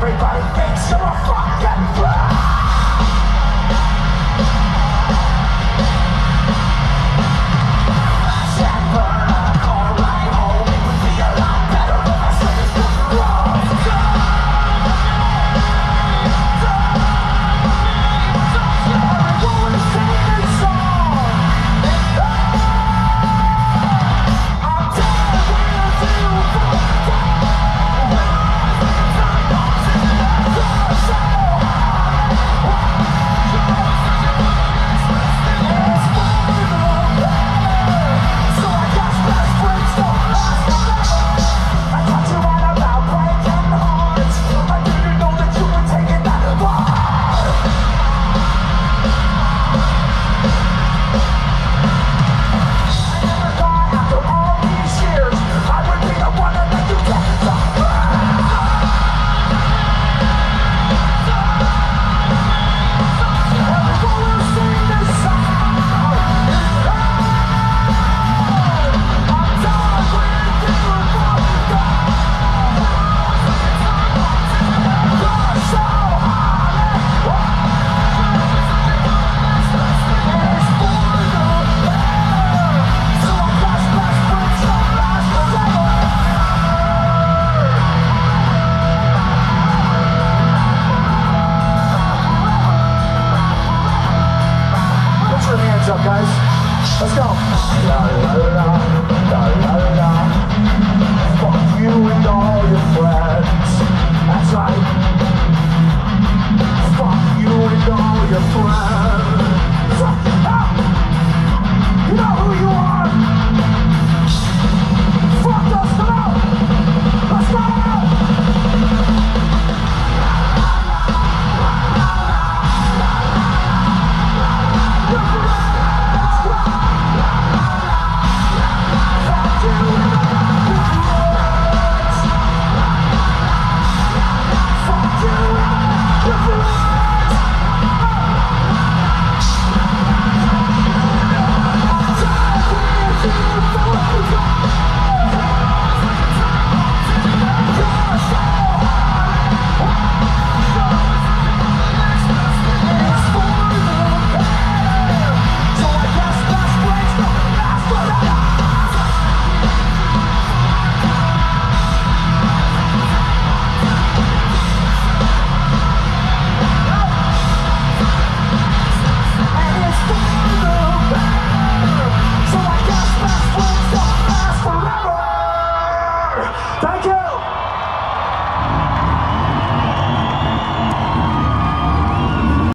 Everybody thinks you're a fucking fool.